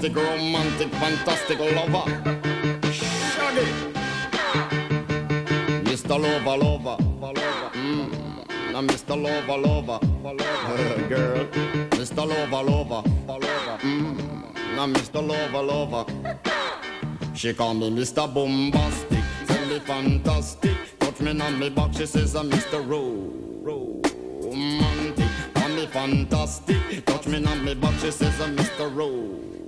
bombastic, romantic, fantastic lover. Shaggy. Mr. Lover, lover. Mm. Now, Mr. Lover, lover, girl. Mr. Lover, lover. Mm. Now, Mr. Lover, lover. She call me Mr. Bombastic, tell me fantastic. Touch me on me back, she says I'm Mr. Romantic. Call me fantastic, touch me on me back, she says I'm Mr. Rose.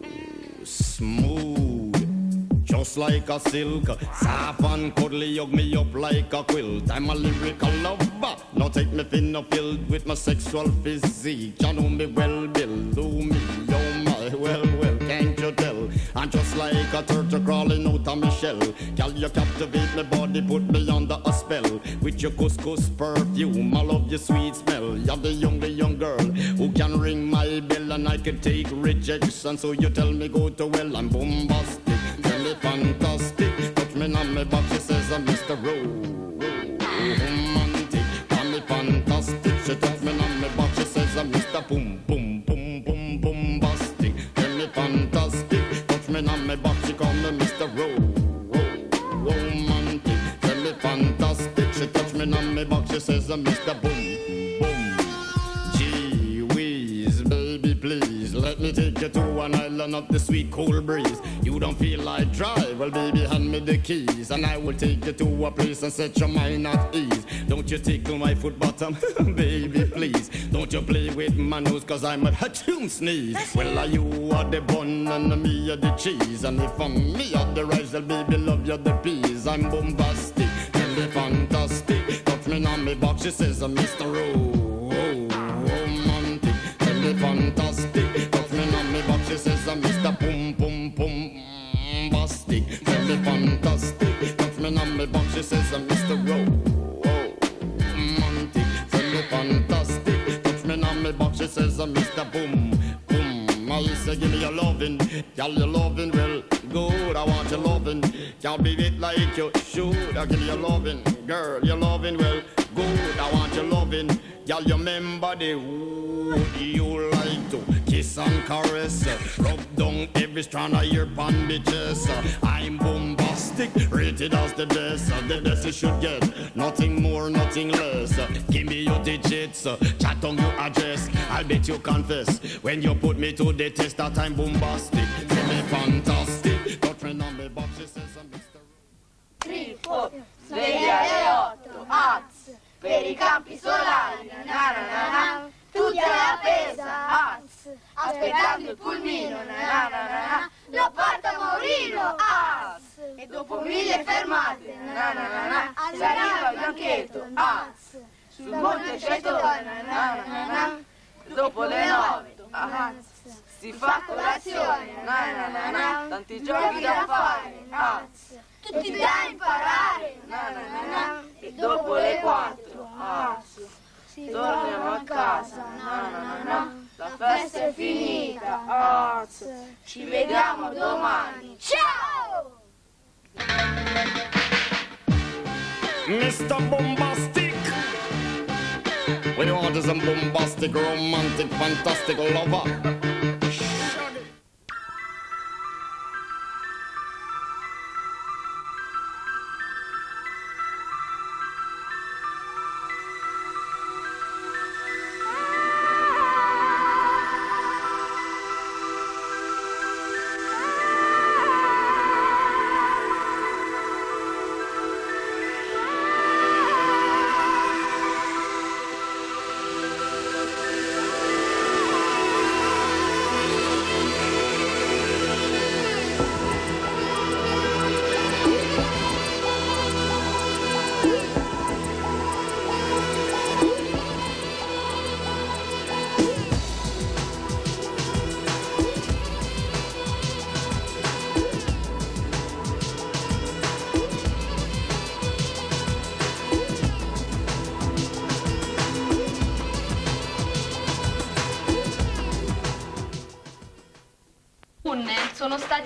Smooth. Just like a silk, soft and cuddly, hug me up like a quilt. I'm a lyrical lover. Now take me thin or filled with my sexual physique. You know me well, Bill. Do me, oh my, well, I'm just like a turtle crawling out of my shell. Girl, you captivate my body, put me under a spell. With your couscous perfume, I love your sweet smell. You're the young, the young girl who can ring my bell and I can take rejection. So you tell me go to well, I'm bombastic, tell me fantastic. Touch me on my back, she says I'm Mr. Romantic, me on my back, she says uh, I'm Mr. Boom, boom. Gee whiz, baby, please let me take you to an island of the sweet cool breeze. You don't feel like drive, well, baby, hand me the keys, and I will take you to a place and set your mind at ease. Don't you tickle my foot bottom, baby, please. Don't you play with my nose, cause I'm a hatchoon sneeze. Well, are you are the bun and me are the cheese, and if I'm me are the rice, well, baby, love you the peas. I'm bombastic, me fantastic. Me box, she says, uh, I'm Mr. Romantic, tell me fantastic. Touch me on me box, she says, uh, I'm Mr. Boom, boom, boom. Bastic, tell me fantastic. Touch me on me box, she says, uh, I'm Mr. Romantic, tell me fantastic. Touch me on me box, she says, I'm Mr. Boom, boom. I say, give me your loving, y'all your loving, well, good. I want your loving, y'all be it like you should. I give you loving, girl, your loving, well, loving, y'all you remember the wood you like to kiss and caress, rub down every strand of your bandages. I'm bombastic, rated as the best, the best you should get, nothing more, nothing less. Give me your digits, chat on your address. I'll bet you confess when you put me to the test that I'm bombastic. Tell me fantastic, me on me box, she says I'm Mr. Trippo, sveglia alle otto, az, per i campi solari, na na na na, tutti alla pesa, az, aspettando il pulmino, na na na na lo porta Maurino, az, e dopo mille fermate, na na na na, si arriva al banchetto, az, sul monte c'è torna, na na na dopo le nove, az, si fa colazione, na na na na, tanti giochi da fare, az, tutti da imparare, na na na na, e dopo le quattro, az, torniamo a casa, na na na la festa è finita, az, ci vediamo domani, ciao! Mr. Bombastic. We want is a bombastic, romantic, fantastic lover.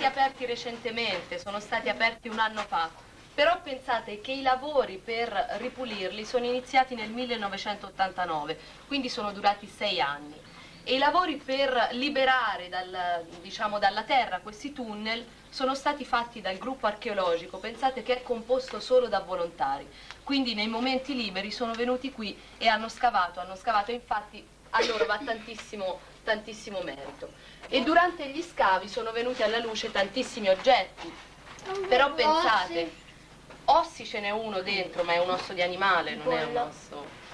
Aperti recentemente, sono stati aperti un anno fa. Però pensate che i lavori per ripulirli sono iniziati nel 1989, quindi sono durati sei anni. E i lavori per liberare dal, diciamo, dalla terra questi tunnel sono stati fatti dal gruppo archeologico, pensate che è composto solo da volontari, quindi nei momenti liberi sono venuti qui e hanno scavato, hanno scavato, infatti a loro va tantissimo, tantissimo merito. E durante gli scavi sono venuti alla luce tantissimi oggetti, però pensate ossi ce n'è uno dentro, ma è un osso di animale, non è un osso.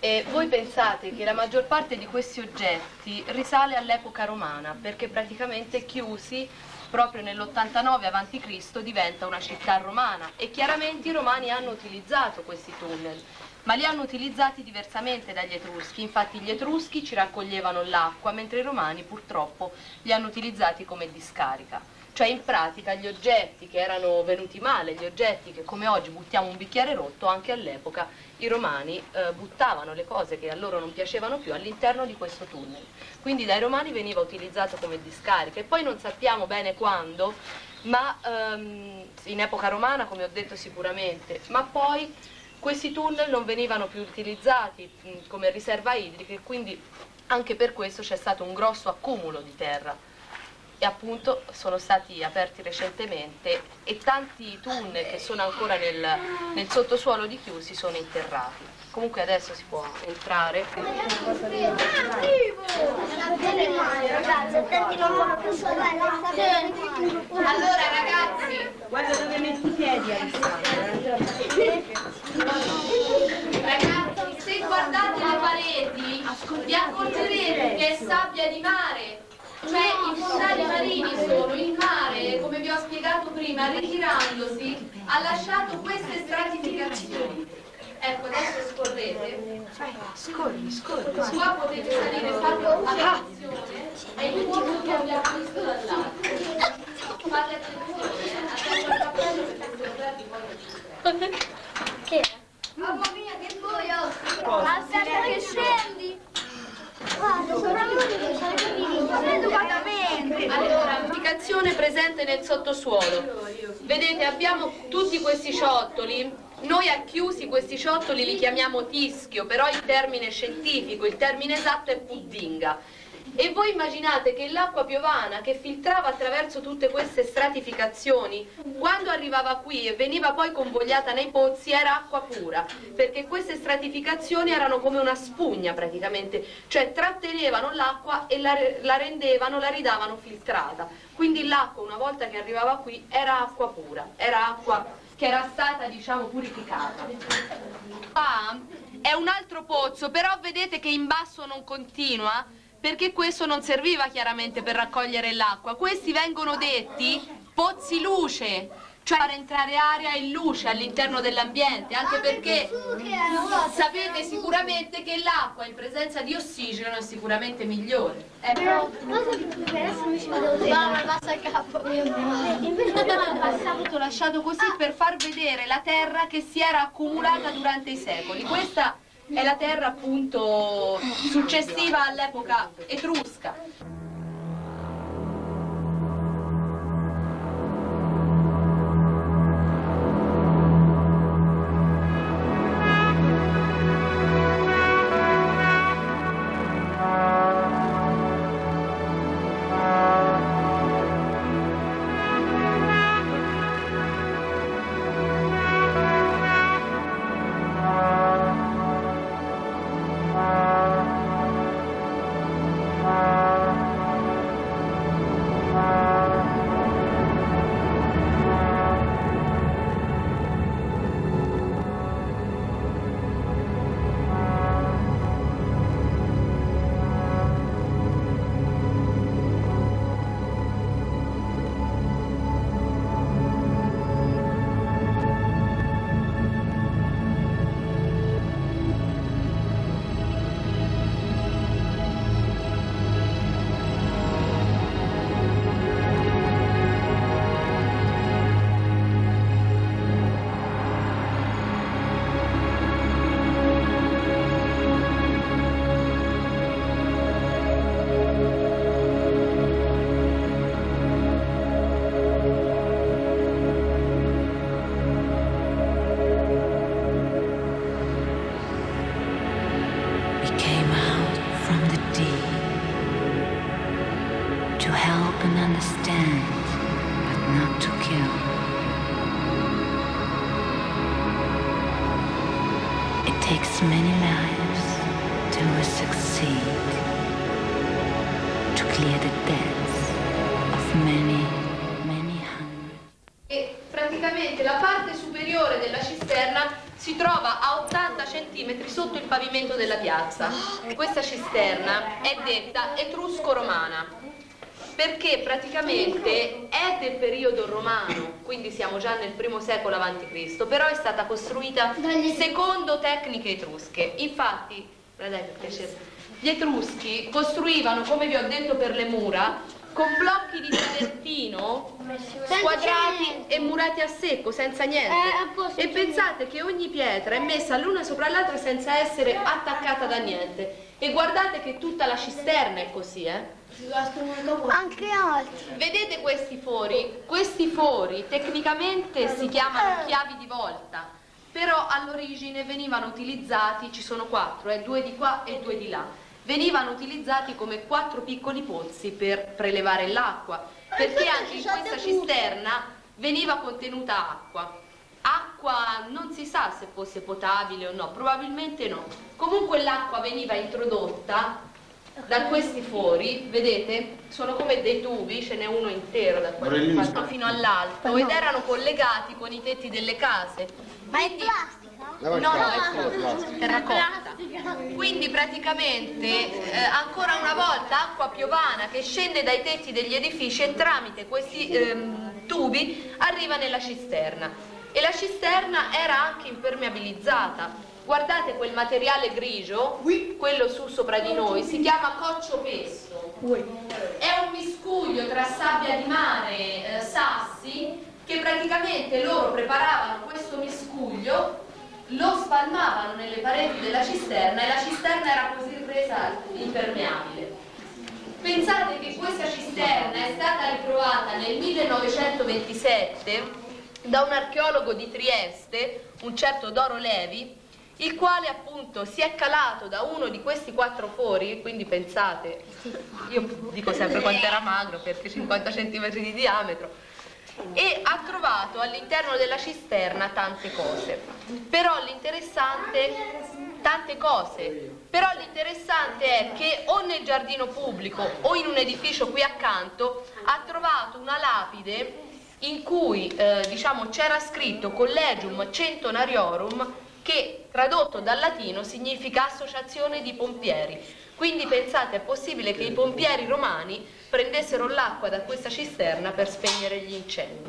E voi pensate che la maggior parte di questi oggetti risale all'epoca romana, perché praticamente Chiusi proprio nell'89 a.C. diventa una città romana e chiaramente i romani hanno utilizzato questi tunnel, ma li hanno utilizzati diversamente dagli etruschi, infatti gli etruschi ci raccoglievano l'acqua, mentre i romani purtroppo li hanno utilizzati come discarica. Cioè in pratica gli oggetti che erano venuti male, gli oggetti che come oggi buttiamo un bicchiere rotto, anche all'epoca i romani eh, buttavano le cose che a loro non piacevano più all'interno di questo tunnel. Quindi dai romani veniva utilizzato come discarica e poi non sappiamo bene quando, ma ehm, in epoca romana come ho detto sicuramente, ma poi questi tunnel non venivano più utilizzati mh, come riserva idrica e quindi anche per questo c'è stato un grosso accumulo di terra e appunto sono stati aperti recentemente e tanti tunnel che sono ancora nel, nel sottosuolo di Chiusi sono interrati. Comunque adesso si può entrare. Allora ragazzi, guarda dove metti i piedi Ragazzi, se guardate le pareti vi accorgerete che è sabbia di mare cioè i fondali marini sono il mare, come vi ho spiegato prima, ritirandosi, ha lasciato queste stratificazioni. Ecco, adesso scorrete. Scorri, scorri. Qua potete salire, fate attenzione ai fuochi che abbiamo visto dall'alto. Fate attenzione, eh, a cappello perché poi Che? Mamma mia, che buio! Aspetta che scendi! Allora, indicazione presente nel sottosuolo. Vedete, abbiamo tutti questi ciottoli. Noi a chiusi questi ciottoli li chiamiamo tischio, però il termine scientifico, il termine esatto è puddinga. E voi immaginate che l'acqua piovana che filtrava attraverso tutte queste stratificazioni, quando arrivava qui e veniva poi convogliata nei pozzi, era acqua pura, perché queste stratificazioni erano come una spugna praticamente, cioè trattenevano l'acqua e la, la rendevano, la ridavano filtrata. Quindi l'acqua, una volta che arrivava qui, era acqua pura, era acqua che era stata, diciamo, purificata. Qua è un altro pozzo, però vedete che in basso non continua, perché questo non serviva chiaramente per raccogliere l'acqua. Questi vengono detti pozzi luce, cioè far entrare aria e luce all'interno dell'ambiente, anche perché sapete sicuramente che l'acqua in presenza di ossigeno è sicuramente migliore. Ecco. Ho lasciato così per far vedere la terra che si era accumulata durante i secoli. Questa è la terra appunto successiva all'epoca etrusca. To clear the debts of many, many hundred. E praticamente la parte superiore della cisterna si trova a 80 cm sotto il pavimento della piazza. Questa cisterna è detta etrusco-romana perché praticamente è del periodo romano, quindi siamo già nel primo secolo a.C., però è stata costruita secondo tecniche etrusche. Infatti, dai, per piacere, gli etruschi costruivano, come vi ho detto per le mura, con blocchi di travertino squadrati e murati a secco, senza niente. Eh, E pensate che ogni pietra è messa l'una sopra l'altra senza essere attaccata da niente. E guardate che tutta la cisterna è così, eh? Anche altri. Vedete questi fori? Questi fori tecnicamente si chiamano chiavi di volta, però all'origine venivano utilizzati, ci sono quattro, eh, due di qua e due di là, venivano utilizzati come quattro piccoli pozzi per prelevare l'acqua, perché anche in questa cisterna veniva contenuta acqua. Acqua non si sa se fosse potabile o no, probabilmente no. Comunque l'acqua veniva introdotta da questi fori, vedete, sono come dei tubi, ce n'è uno intero da qua fino all'alto ed erano collegati con i tetti delle case. Ma è plastica? No, No, è terracotta. Quindi praticamente eh, ancora una volta acqua piovana che scende dai tetti degli edifici e tramite questi ehm, tubi arriva nella cisterna. E la cisterna era anche impermeabilizzata. Guardate quel materiale grigio, quello su sopra di noi, si chiama coccio pesto. È un miscuglio tra sabbia di mare, eh, sassi, che praticamente loro preparavano questo miscuglio, lo spalmavano nelle pareti della cisterna e la cisterna era così resa impermeabile. Pensate che questa cisterna è stata ritrovata nel 1927 da un archeologo di Trieste, un certo Doro Levi, il quale appunto si è calato da uno di questi quattro fori, quindi pensate, io dico sempre quanto era magro perché 50 cm di diametro, e ha trovato all'interno della cisterna tante cose. Però l'interessante, tante cose, però l'interessante è che o nel giardino pubblico o in un edificio qui accanto ha trovato una lapide in cui eh, diciamo c'era scritto Collegium Centonariorum che tradotto dal latino significa associazione di pompieri. Quindi pensate, è possibile che i pompieri romani prendessero l'acqua da questa cisterna per spegnere gli incendi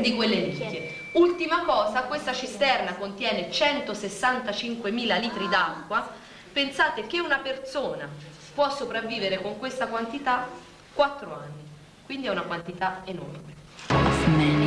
di quelle nicchie. Ultima cosa, questa cisterna contiene 165.000 litri d'acqua. Pensate che una persona può sopravvivere con questa quantità 4 anni, quindi è una quantità enorme.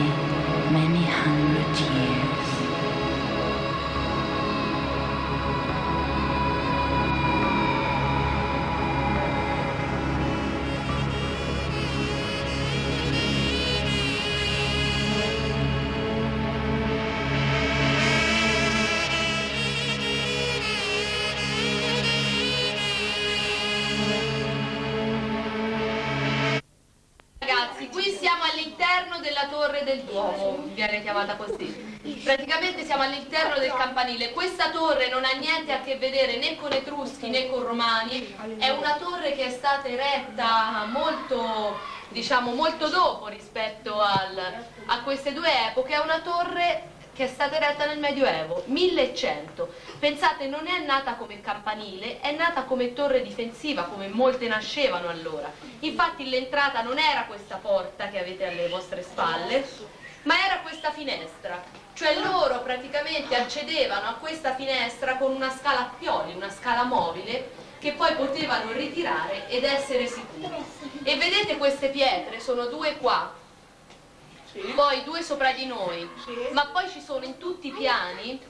Chiamata così. Praticamente siamo all'interno del campanile. Questa torre non ha niente a che vedere né con Etruschi né con Romani, è una torre che è stata eretta molto, diciamo, molto dopo rispetto al- a queste due epoche. È una torre che è stata eretta nel Medioevo, 1100. Pensate, non è nata come campanile, è nata come torre difensiva, come molte nascevano allora. Infatti l'entrata non era questa porta che avete alle vostre spalle, ma era questa finestra. Cioè loro praticamente accedevano a questa finestra con una scala a pioli, una scala mobile, che poi potevano ritirare ed essere sicuri. E vedete queste pietre, sono due qua, poi due sopra di noi, ma poi ci sono in tutti i piani,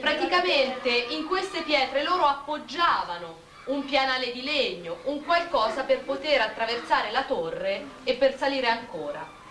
praticamente in queste pietre loro appoggiavano un pianale di legno, un qualcosa per poter attraversare la torre e per salire ancora.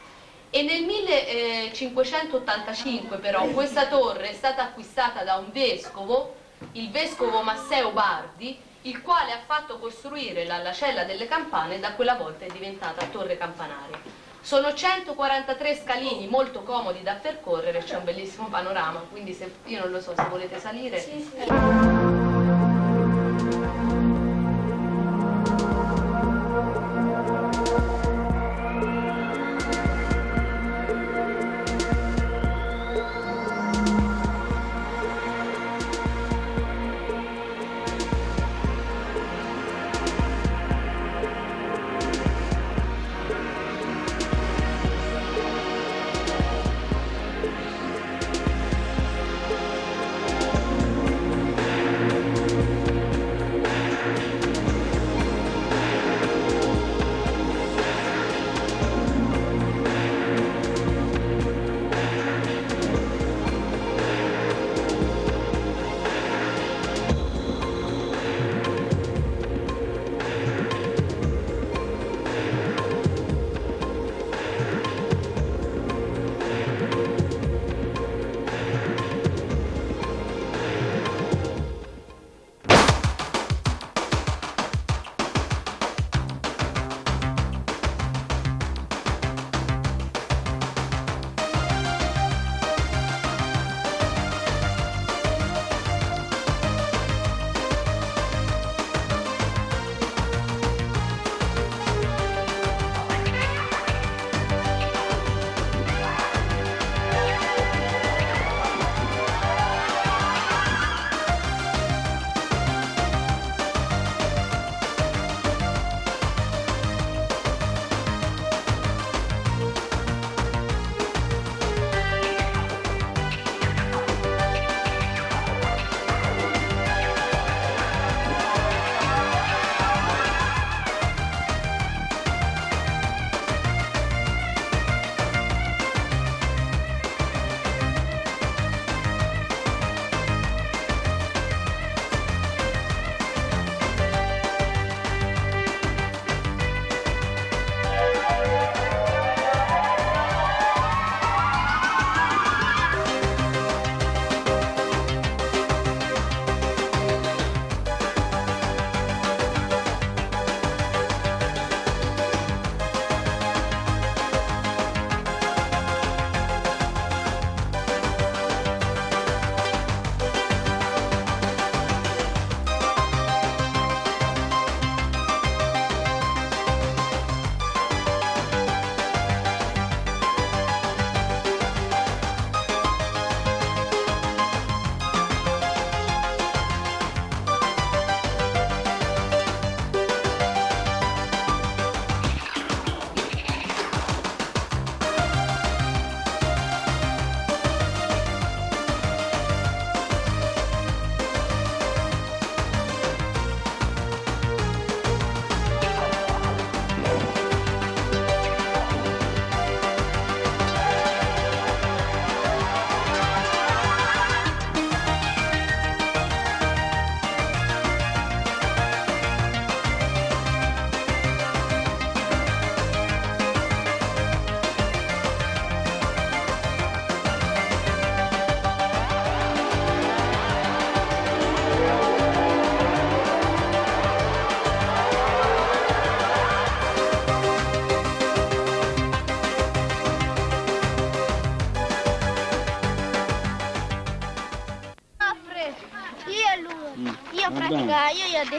E nel 1585 però questa torre è stata acquistata da un vescovo, il vescovo Masseo Bardi, il quale ha fatto costruire la Lacella delle Campane e da quella volta è diventata Torre Campanaria. Sono 143 scalini molto comodi da percorrere, c'è un bellissimo panorama, quindi se, io non lo so se volete salire. Apre.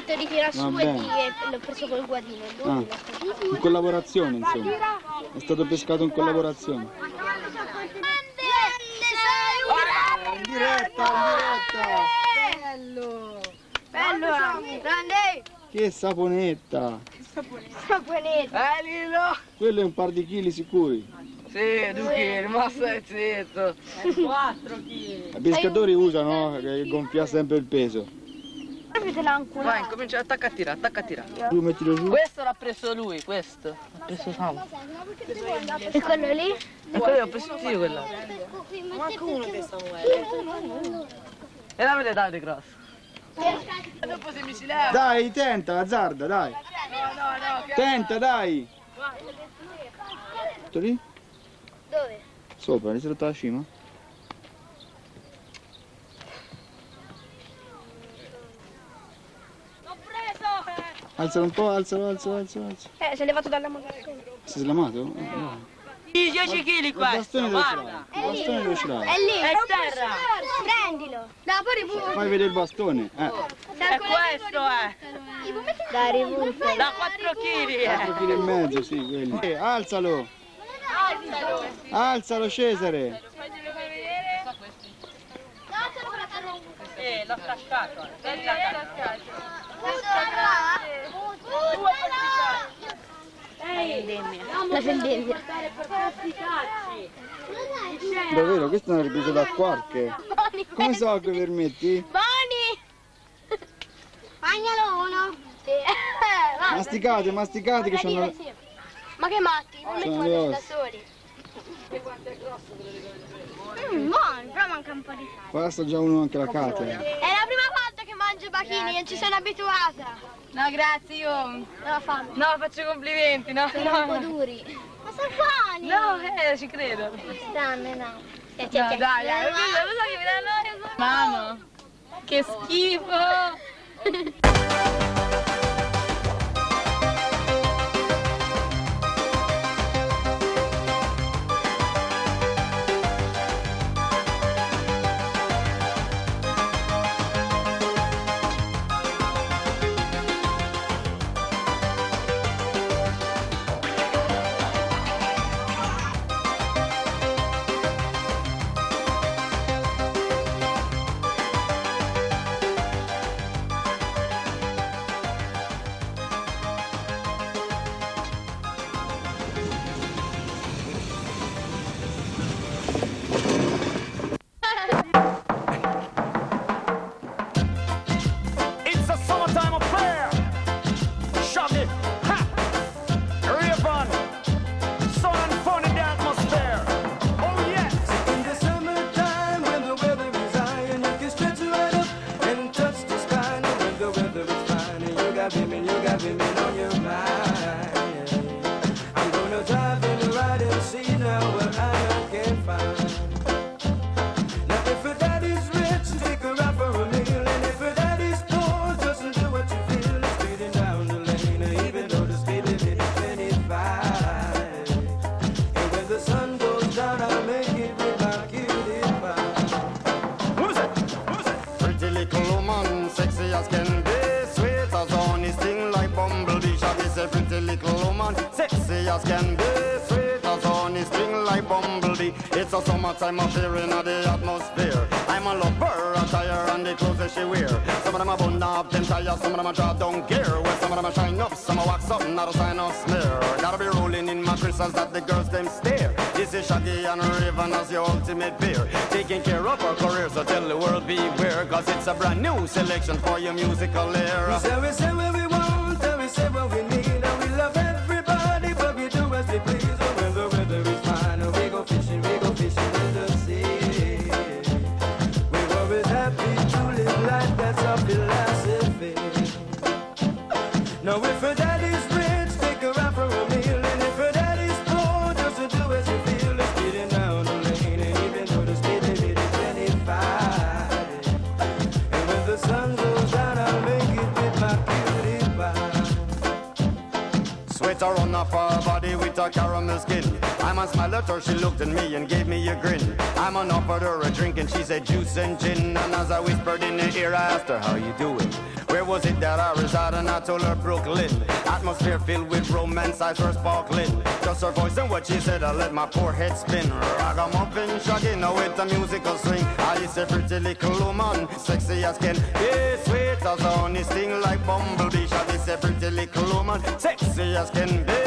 Io gli ho detto di tirare Va su e e l'ho preso col guadino. Ah, in collaborazione insomma. È stato pescato in collaborazione. In diretta, in diretta! Bello, grande. Che è saponetta! Saponetta. Eh Lillo! Quello è un par di chili sicuri. Sì, due chili, ma stai zitto! I pescatori usano che gonfia sempre il peso. Vai, incomincia, attacca a tirare, attacca a tirare. Tu mettilo giù. Questo l'ha preso lui, questo. L'ha preso Sam. E quello lì? E quello l'ho preso io quella. E la vedete date grosso. Dopo se mi si leva. Dai, tenta, azzarda, dai. No, no, no. Tenta, dai. Tutto lì? Dove? Sopra, ristretto alla cima. Alzalo un po', alzalo, alzalo, alzalo. alzalo. Eh, si è levato dalla motivazione. Si è slamato? Eh, no. 10 kg questo, dove ce guarda. Il bastone dove ce l'hai? È lì, È terra. Prendilo. No, poi ributo. Fai vedere il bastone. Eh, È questo, eh. Da ributo. Da 4 kg, 4 eh. kg e mezzo, sì, quelli. Eh, alzalo! Alzalo Cesare! Eh, l'ho cascato. eh. La vendemmia. Davvero, questo è una ripresa da quarche. Come so che permetti? Boni! Fagnalo uno. Sì. Masticate, masticate che sono... Ma che matti? Non le fanno da soli. Mm, buono, però manca un po' di sale. Qua sta già uno anche la catena. È la prima volta mangio bachini, non ci sono abituata. No, grazie, io... Non ho fame. No, faccio complimenti, no? Sono un po' No, duri. Ma sono buoni. no eh, ci credo. Stanno, no. Eh, No, dai, dai, dai, lo so che mi dà noia. Mamma, che schifo. attire and the clothes that she wear. Some of them are bun up, them tires, some of them are draw down gear. Well, some of them are shine up, some are wax up, not a sign of smear. Gotta be rolling in my crystals that the girls them stare. This is Shaggy and Raven as your ultimate pair. Taking care of our career, so tell the world beware. Cause it's a brand new selection for your musical era. So we say what we a caramel skin. I'm a smile at her, she looked at me and gave me a grin. I'm on offered her a drink and she said juice and gin. And as I whispered in her ear, I asked her, how you doing? Where was it that I resided? And I told her Brooklyn. Atmosphere filled with romance, eyes were sparkling. Just her voice and what she said, I let my poor head spin. Ragamuffin, shaggy, now with a musical swing. I is a pretty little woman, sexy as can be, sweet as honey, sting like bumblebee. Shaggy a pretty little woman, sexy as can be,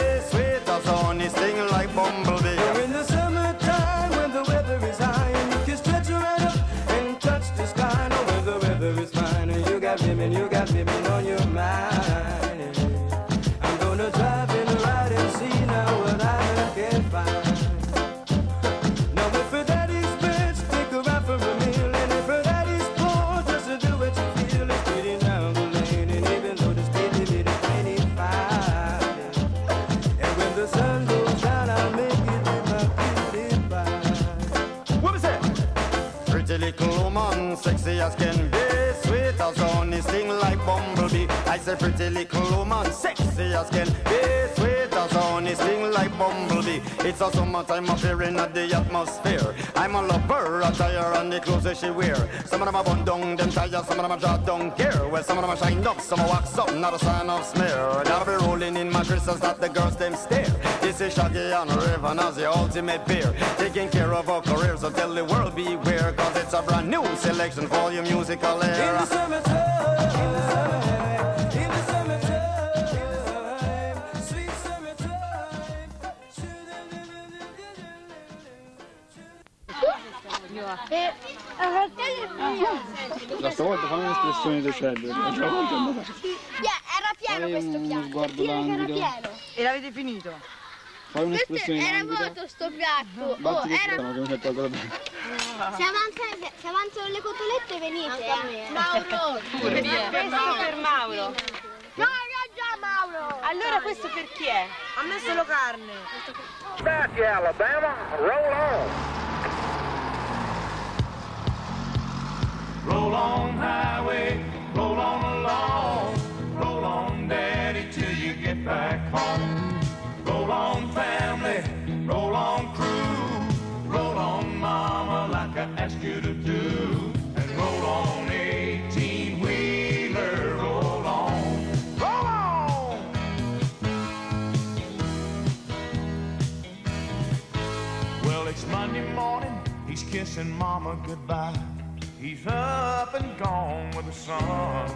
saxophone, he sing like bumble. Sexy as can be, sweet as honey, sting like bumblebee. I a pretty little woman, sexy as can be, bumblebee. It's a summertime appearing at the atmosphere. I'm a lover, attire and the clothes that she wear. Some of them are bun down, them tires, some of them are draw down care. Well, some of them are shine up, some are wax up, not a sign of smear. Gotta be rolling in my crystals that the girls them stare. This is Shaggy and Raven as the ultimate pair. Taking care of our careers, so tell the world beware, cause it's a brand new selection for your musical In the era. summertime, in the summertime, E a fratello Da stavolta fammi un'espressione decente. L'altra volta è era pieno questo uno piatto. sguardo Dire che era languido. pieno. E l'avete finito? Fai un'espressione era vuoto sto piatto. Oh, Batti che era... sono che hai tolto la penna. Se avanzano, se avanzano le cotolette venite. eh. Mauro. Questo per Mauro. No, no, già Mauro. Allora questo per chi è? A me solo carne. Back, Alabama. Roll on. Roll on highway, roll on along, roll on daddy till you get back home. Roll on family, roll on crew, roll on mama like I asked you to do. And roll on 18 wheeler, roll on, roll on. Well, it's Monday morning, he's kissing mama goodbye. Up and gone with the sun.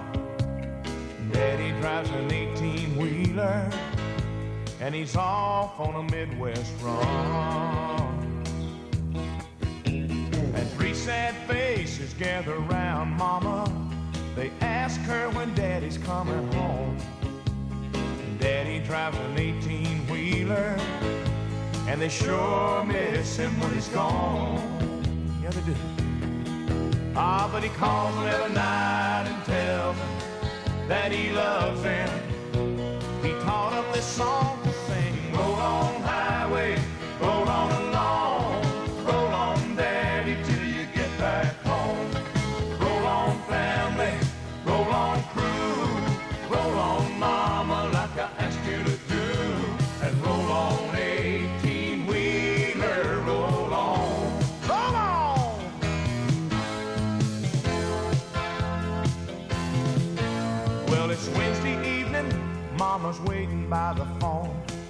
Daddy drives an 18 wheeler, and he's off on a Midwest run. And three sad faces gather round Mama. They ask her when Daddy's coming home. Daddy drives an 18 wheeler, and they sure miss him when he's gone. Yeah, they do. Ah, but he calls them every night and tells them that he loves them. He taught them this song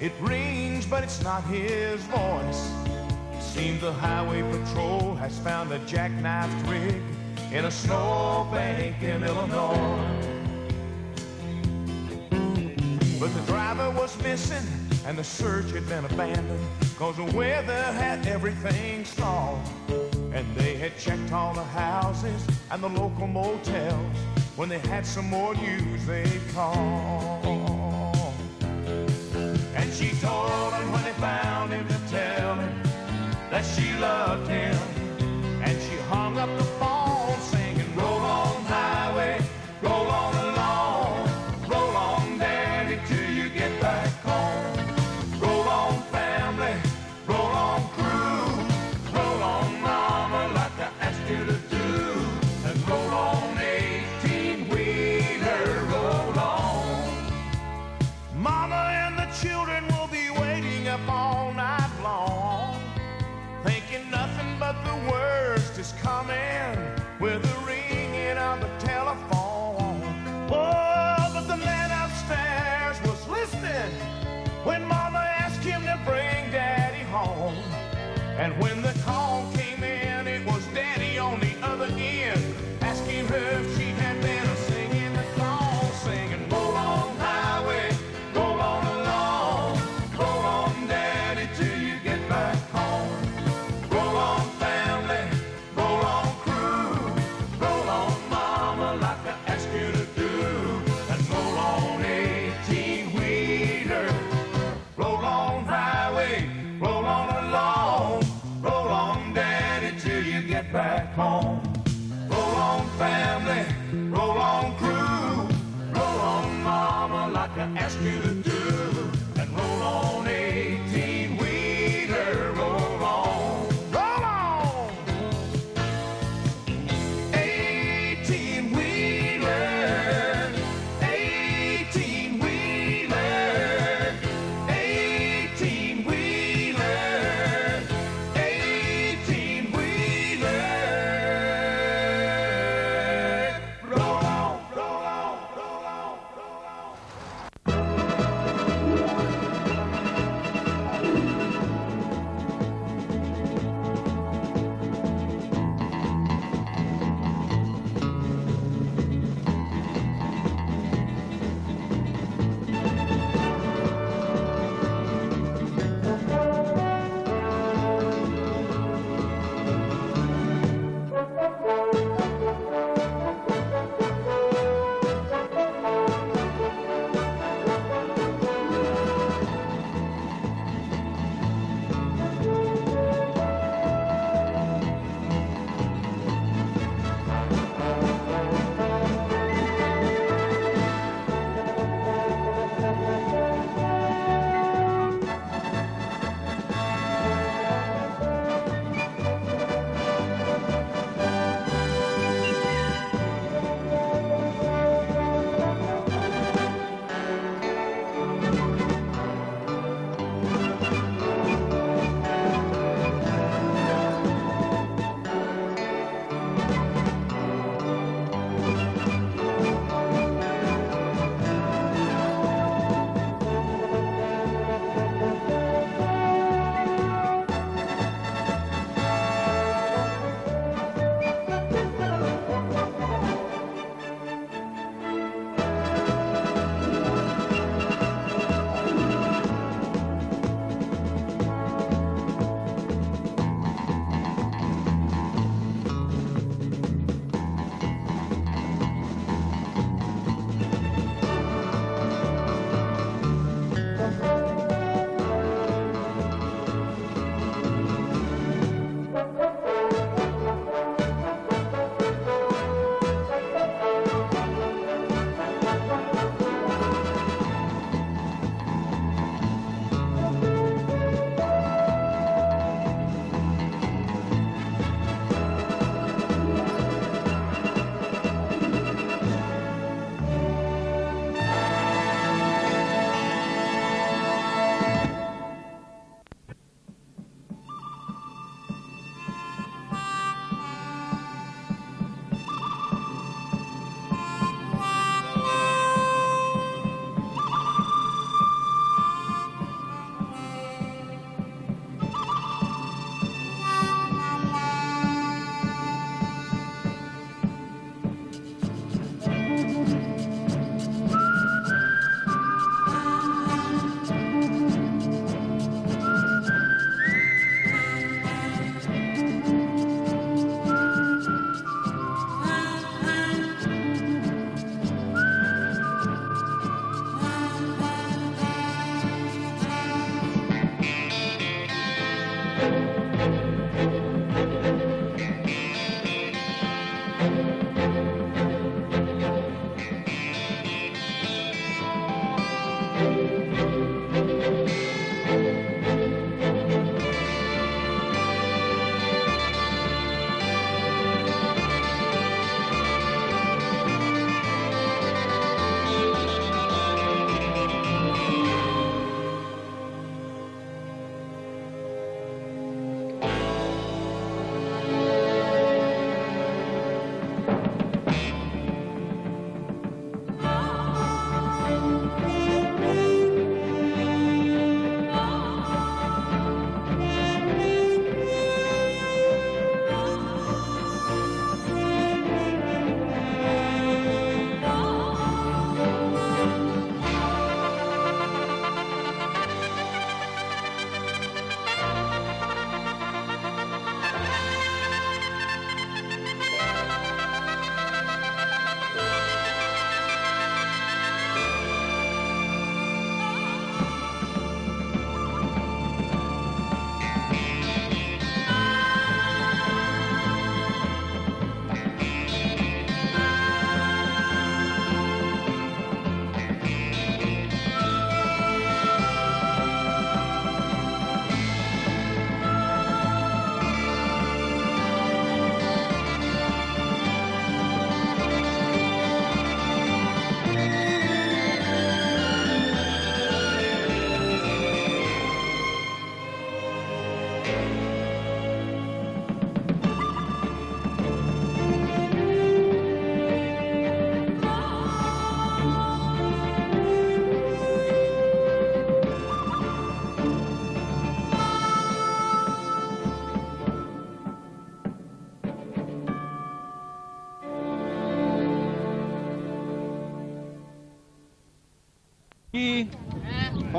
It rings, but it's not his voice. It Seems the highway patrol has found a jackknifed rig in a snowbank in Illinois. But the driver was missing and the search had been abandoned cause the weather had everything stalled. And they had checked all the houses and the local motels. When they had some more news, they'd call. She told him when they found him to tell him that she loved him.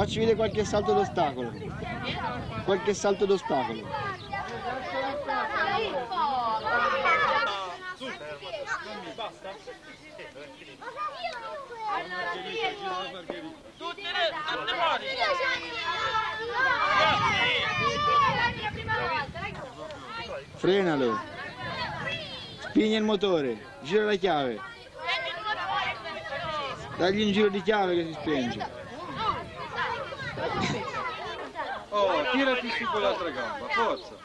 Facci vedere qualche salto d'ostacolo. Qualche salto d'ostacolo. Frenalo. Spingi il motore. Gira la chiave. Dagli un giro di chiave che si spenge. Tirati su con l'altra gamba, forza.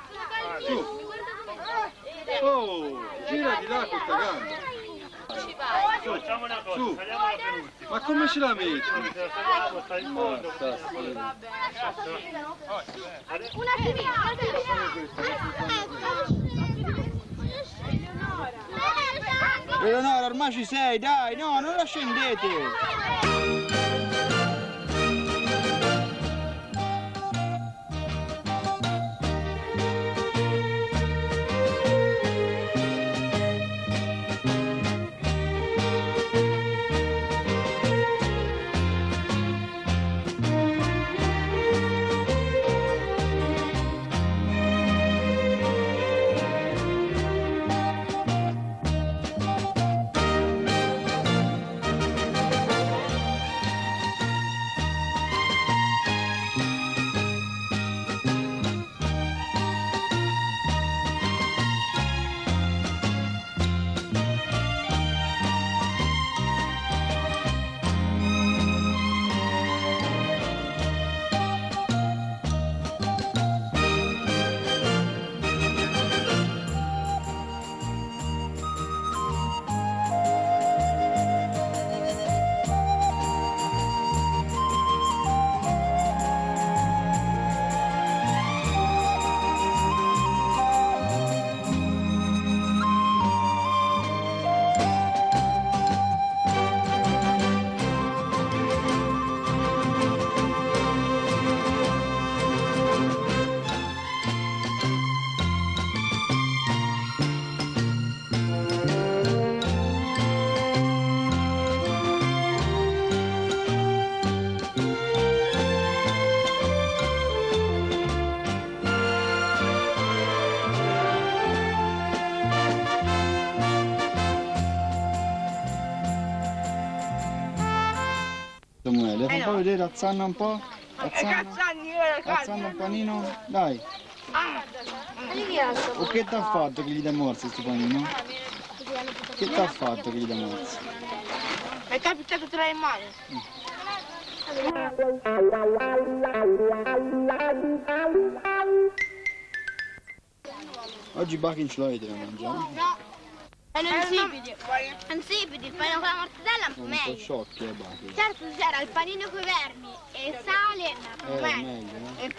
Su. Oh, gira di là questa gamba. Su, su. Ma come ce la metti? Un attimino, Eleonora, ormai ci sei, dai, no, non la scendete. Vedere, azzanna un po'. Azzanna, azzanna un panino, dai. O che t'ha fatto che gli dai morsi sto panino? Che t'ha fatto che gli dai morsi? Mi è capitato tra le mani. Oggi Bucking ce l'avete da mangiare? No. Sono insipidi. Insipidi, il panino con la mortadella è un po' Un po' meglio. sciocchi eh Bucking. Certo c'era il panino con i vermi e il sale, Era meglio. meglio, no? E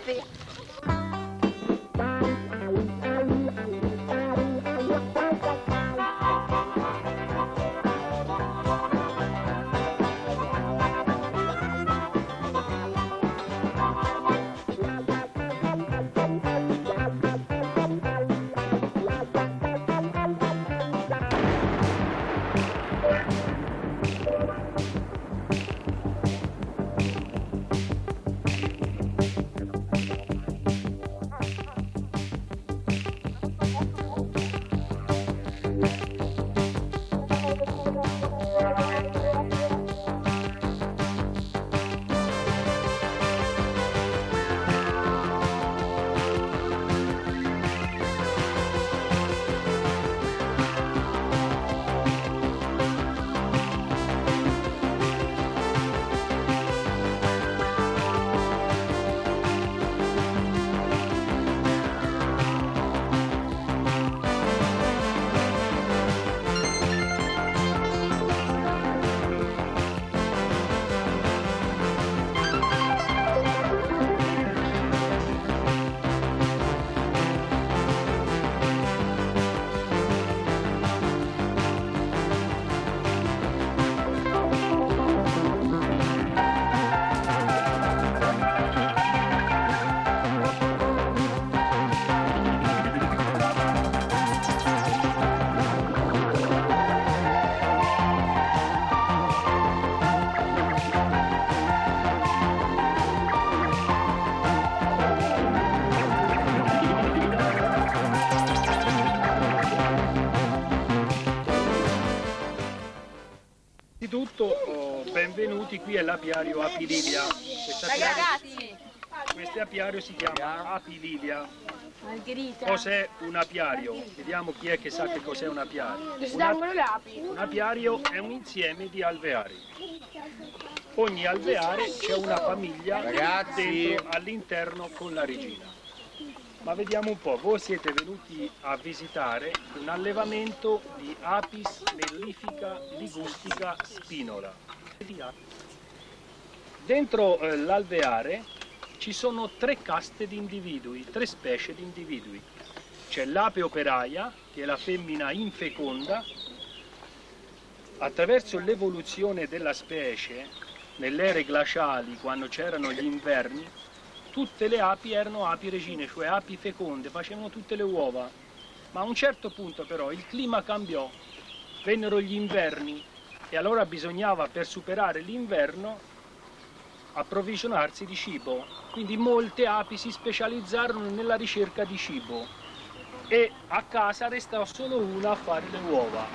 benvenuti qui all'apiario Apililia. Quest'apiario, questo apiario si chiama Apililia. Cos'è un apiario? Vediamo chi è che sa che cos'è un apiario. Un, ap- un apiario è un insieme di alveari. Ogni alveare c'è una famiglia dentro all'interno con la regina. Ma vediamo un po', voi siete venuti a visitare un allevamento di Apis mellifica ligustica spinola. Dentro eh, l'alveare ci sono tre caste di individui, tre specie di individui. C'è l'ape operaia, che è la femmina infeconda. Attraverso l'evoluzione della specie, nelle ere glaciali, quando c'erano gli inverni, tutte le api erano api regine, cioè api feconde, facevano tutte le uova. Ma a un certo punto però il clima cambiò, vennero gli inverni e allora bisognava per superare l'inverno approvvigionarsi di cibo. Quindi molte api si specializzarono nella ricerca di cibo e a casa restò solo una a fare le uova.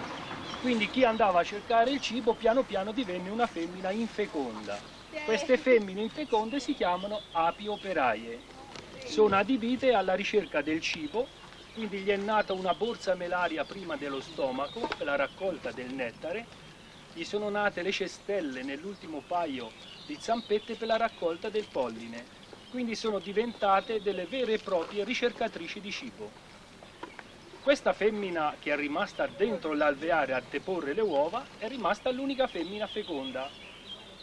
Quindi chi andava a cercare il cibo piano piano divenne una femmina infeconda. Queste femmine infeconde si chiamano api operaie. Sono adibite alla ricerca del cibo, quindi gli è nata una borsa melaria prima dello stomaco la raccolta del nettare, gli sono nate le cestelle nell'ultimo paio di zampette per la raccolta del polline, quindi sono diventate delle vere e proprie ricercatrici di cibo. Questa femmina che è rimasta dentro l'alveare a deporre le uova è rimasta l'unica femmina feconda.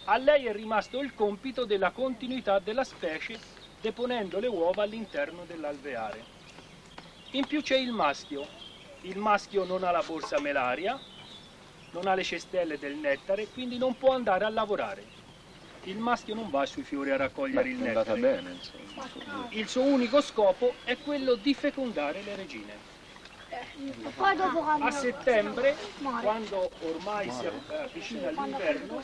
A lei è rimasto il compito della continuità della specie deponendo le uova all'interno dell'alveare. In più c'è il maschio. Il maschio non ha la borsa melaria, non ha le cestelle del nettare, quindi non può andare a lavorare. Il maschio non va sui fiori a raccogliere il È andata nettare. bene, insomma. Il suo unico scopo è quello di fecondare le regine. A settembre, quando ormai si avvicina l'inverno,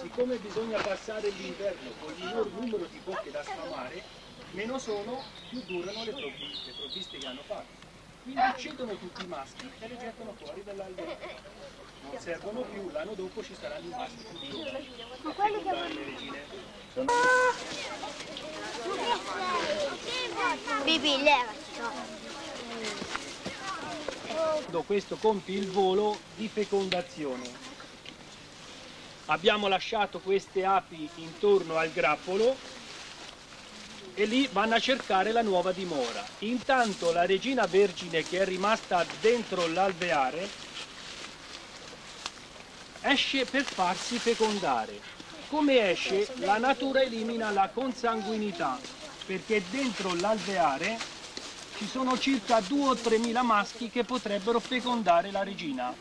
siccome bisogna passare l'inverno con il minor numero di bocche da sfamare, meno sono, più durano le provviste, le provviste che hanno fatto. Quindi uccidono tutti i maschi e le gettano fuori dall'albergo. Non servono più, l'anno dopo ci saranno i maschi più giovani a fecondare le regine. Bibi, levati. Questo compie il volo di fecondazione. abbiamo lasciato queste api intorno al grappolo e lì vanno a cercare la nuova dimora. Intanto la regina vergine che è rimasta dentro l'alveare esce per farsi fecondare. Come esce? La natura elimina la consanguinità perché dentro l'alveare ci sono circa 2 o 3 mila maschi che potrebbero fecondare la regina,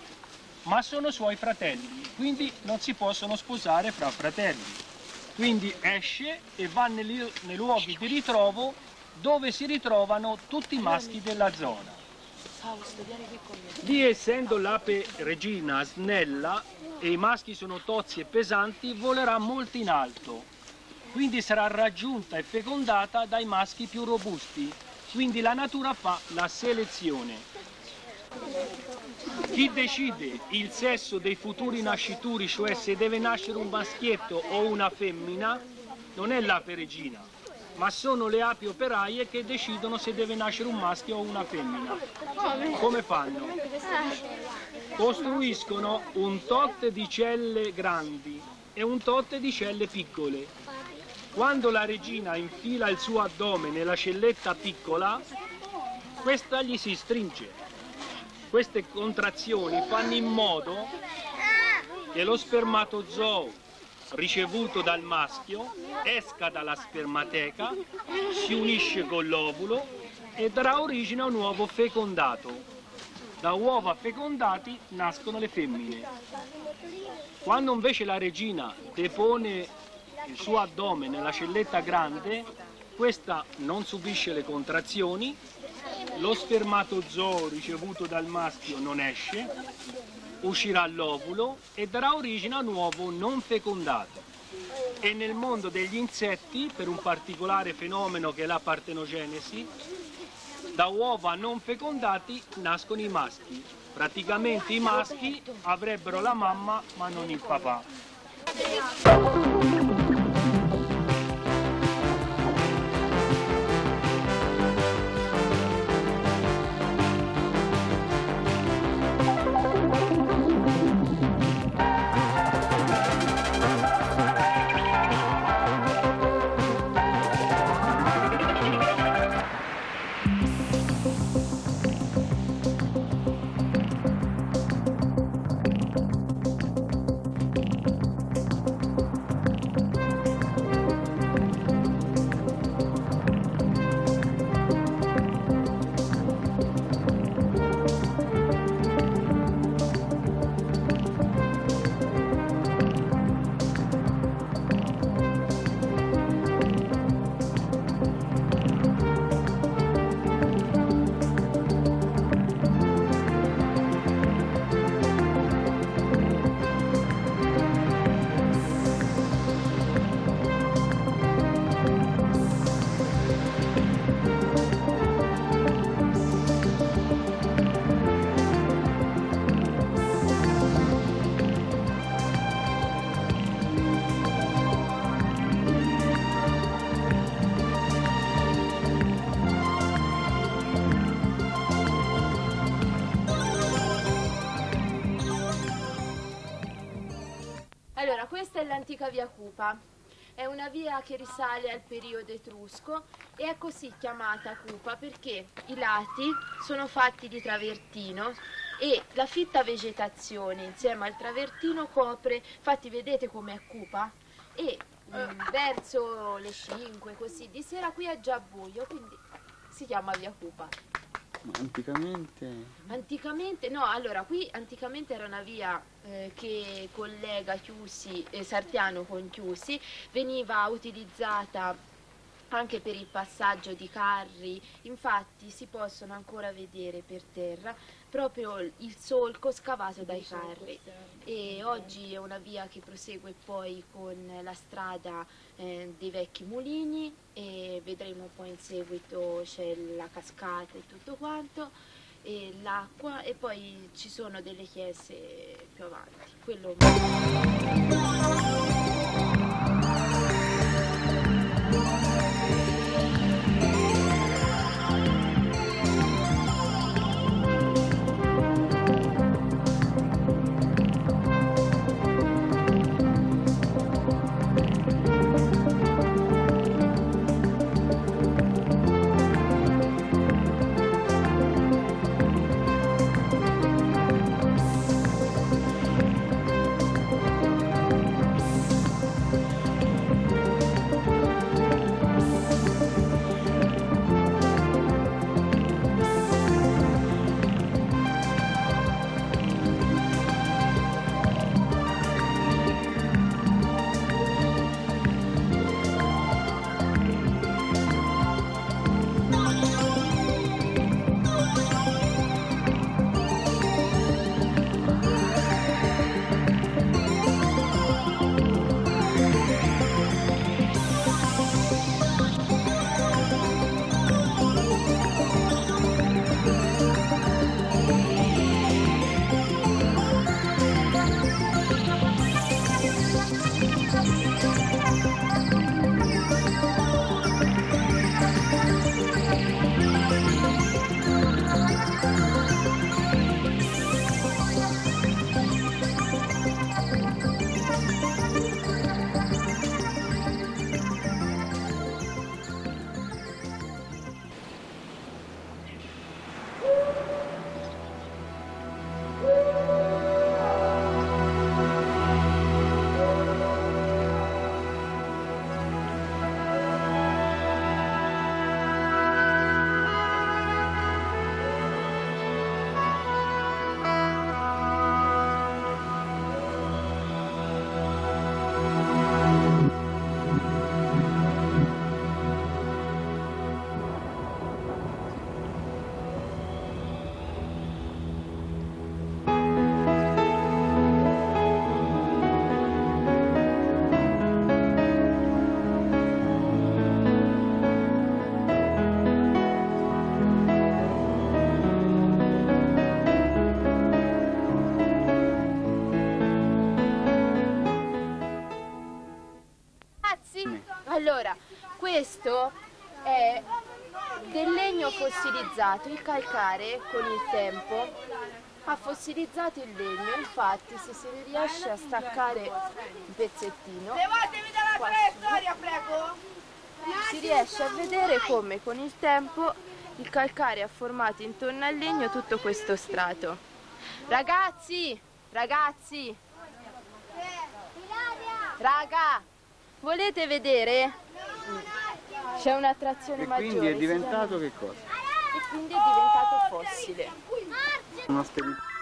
ma sono suoi fratelli, quindi non si possono sposare fra fratelli. Quindi esce e va nei, luoghi di ritrovo dove si ritrovano tutti i maschi della zona. Lì essendo l'ape regina snella e i maschi sono tozzi e pesanti, volerà molto in alto. Quindi sarà raggiunta e fecondata dai maschi più robusti. Quindi la natura fa la selezione. Chi decide il sesso dei futuri nascituri, cioè se deve nascere un maschietto o una femmina, non è l'ape regina, ma sono le api operaie che decidono se deve nascere un maschio o una femmina. Come fanno? Costruiscono un tot di celle grandi e un tot di celle piccole. Quando la regina infila il suo addome nella celletta piccola, questa gli si stringe queste contrazioni fanno in modo che lo spermatozoo ricevuto dal maschio esca dalla spermateca, si unisce con l'ovulo e darà origine a un uovo fecondato. Da uova fecondati nascono le femmine. Quando invece la regina depone il suo addome nella celletta grande, questa non subisce le contrazioni lo spermatozoo ricevuto dal maschio non esce, uscirà l'ovulo e darà origine a un uovo non fecondato. E nel mondo degli insetti, per un particolare fenomeno che è la partenogenesi, da uova non fecondati nascono i maschi. Praticamente i maschi avrebbero la mamma ma non il papà. L'antica via Cupa. È una via che risale al periodo etrusco e è così chiamata Cupa perché i lati sono fatti di travertino e la fitta vegetazione insieme al travertino copre, infatti vedete com'è cupa? E mm, verso le 5 così di sera qui è già buio, quindi si chiama via Cupa. Ma anticamente... Anticamente, no, allora qui anticamente era una via eh, che collega Chiusi, eh, Sartiano con Chiusi, veniva utilizzata anche per il passaggio di carri, infatti si possono ancora vedere per terra proprio il solco scavato dai carri. e oggi è una via che prosegue poi con la strada eh, dei vecchi mulini e vedremo poi in seguito c'è la cascata e tutto quanto e l'acqua e poi ci sono delle chiese più avanti. Quello... Questo è del legno fossilizzato. Il calcare con il tempo ha fossilizzato il legno, infatti se si riesce a staccare un pezzettino si riesce a vedere come con il tempo il calcare ha formato intorno al legno tutto questo strato. Ragazzi, ragazzi, raga, volete vedere? C'è un'attrazione E maggiore. quindi è diventato che cosa? E quindi è diventato fossile. Una spedizione.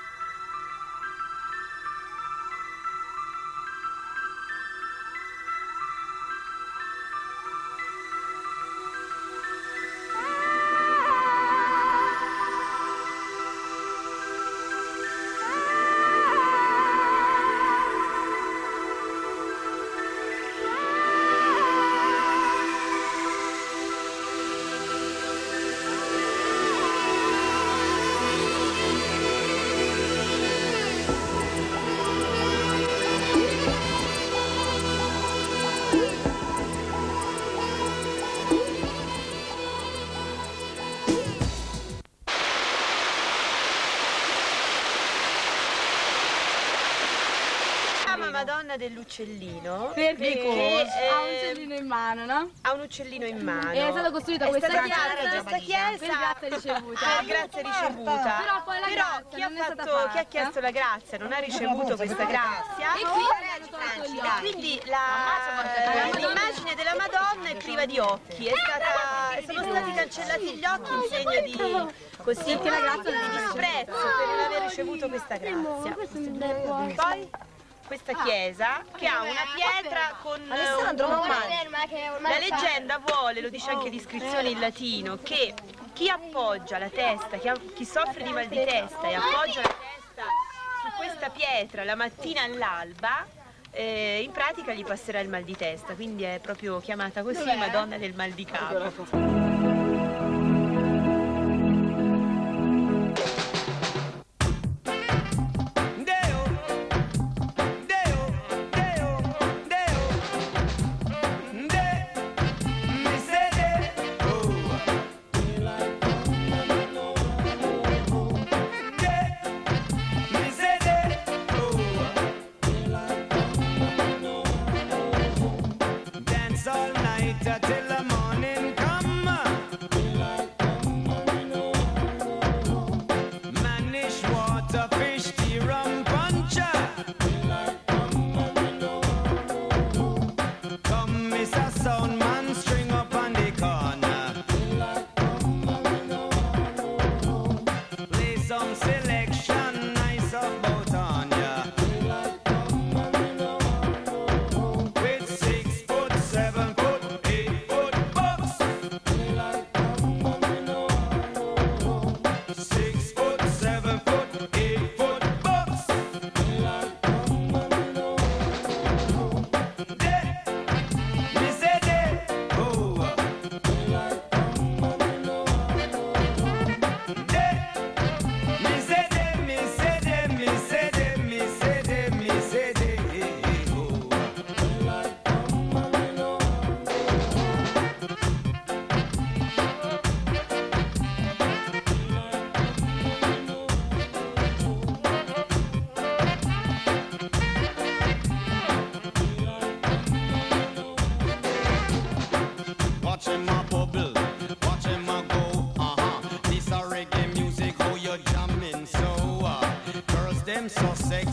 Dell'uccellino Perché eh, ha un uccellino in mano, no? ha un uccellino in mano. E è stata costruita È questa stata chiesa questa chiesa per grazia ricevuta. per grazia ricevuta. Però poi la grazia chi, ha non è stata fatto- chi ha chiesto la grazia non ha ricevuto questa grazia. E quindi occhi. Quindi la- l'immagine della Madonna è priva di occhi, è stata- sono stati cancellati gli occhi in segno di, così, Perché la grazia di disprezzo per non aver ricevuto questa grazia. Poi questa chiesa che ha una pietra con Alessandro, un non umano. ferma, La leggenda vuole, lo dice anche l'iscrizione in latino, che chi appoggia la testa, chi, ha- chi soffre di mal di testa e appoggia la testa su questa pietra la mattina all'alba, eh, in pratica gli passerà il mal di testa, quindi è proprio chiamata così Madonna del mal di capo. So sexy,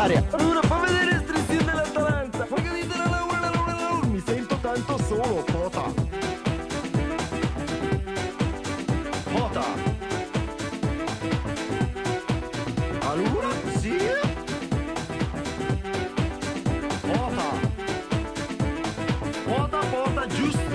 aria. Allora fa vedere il Strissin dell'Atalanta. Organizzerà la una, la una, la una. Mi sento tanto solo, pota. Pota. Allora, sì. Pota. Pota, pota, giusto.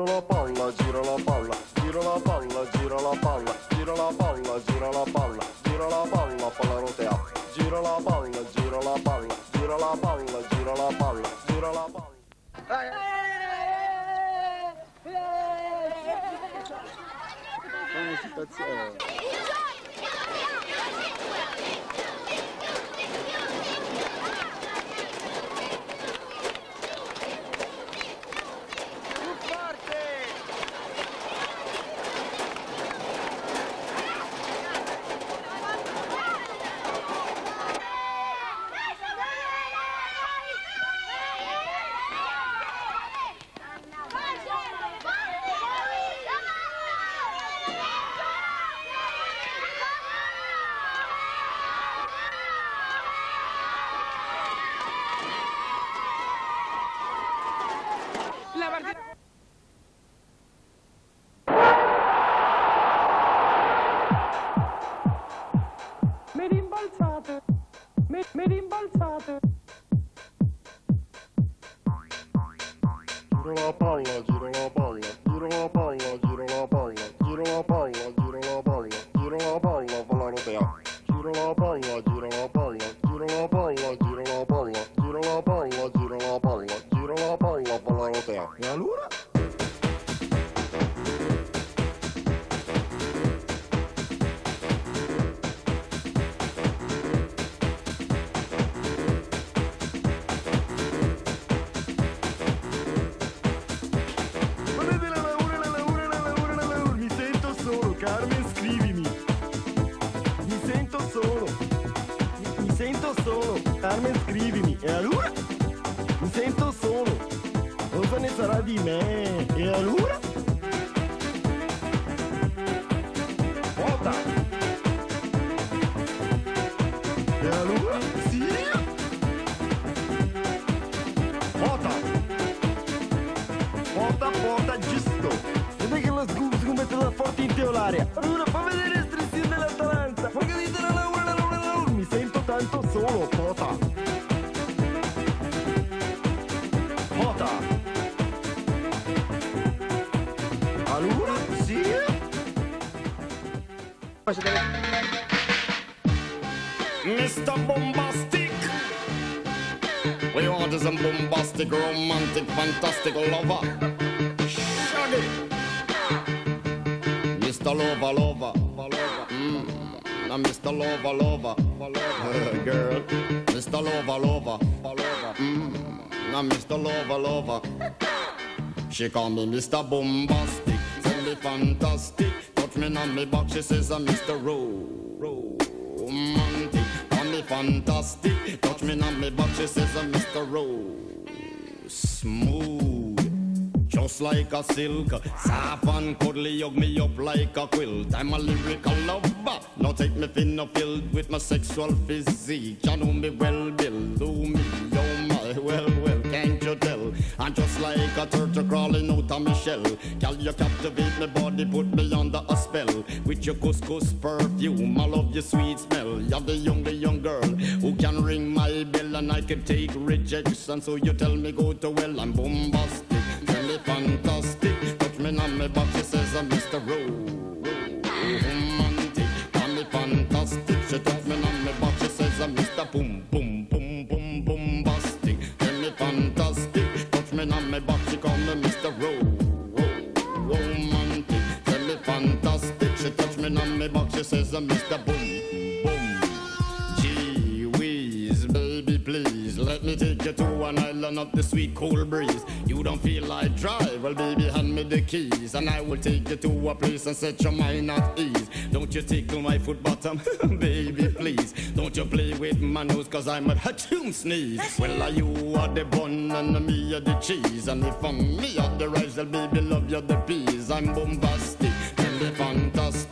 Giro la palla, giro la palla, giro la palla, giro la palla, giro la palla, giro la palla, giro la palla, palla rotea. Giro la palla, giro la palla, giro la palla, giro la palla, giro la palla. よ。キラバラ scrivimi. E allora? Mi sento solo. Cosa ne sarà di me? E bombastic, romantic, fantastic lover. Shaggy. Mr. Lover, lover. Mm. Now, Mr. Lover, lover. Girl. Mr. Lover, lover. Mm. Now, Mr. Lover, lover. She call me Mr. Bombastic, tell me fantastic. Touch me on me back, she says I'm Mr. Ro- Romantic. Call me fantastic, touch me on me back, she says I'm Mr. Ro- Smooth. Just like a silk, soft and cuddly, hug me up like a quilt. I'm a lyrical lover. Now take me thin or filled with my sexual physique. You know me well, Bill. Do me, oh my, well, well, can't you tell? I'm just like a turtle crawling out of my shell. Girl, you captivate my body, put me under a spell. With your couscous perfume, I love your sweet smell. You're the young, I can take rejection. So you tell me go to well, I'm bombastic. Tell me fantastic. Touch me on my back, she says I'm Mr. Romantic. Call me fantastic. She touch me on my back, she says I'm Mr. Boom, boom, boom, boom, bombastic. Tell me fantastic. Touch me on my back, she call me Mr. Ro- Romantic. Tell me fantastic. She touch me on my back, she says I'm Mr. Boom. Take you to an island of the sweet cool breeze. You don't feel like drive, well, baby, hand me the keys, and I will take you to a place and set your mind at ease. Don't you tickle my foot bottom, baby, please. Don't you play with my nose, cause I'm a hatchoon sneeze. Well, are you are the bun and me are the cheese, and if I'm me are the rice, well, baby, love you the peas. I'm bombastic, tell me fantastic.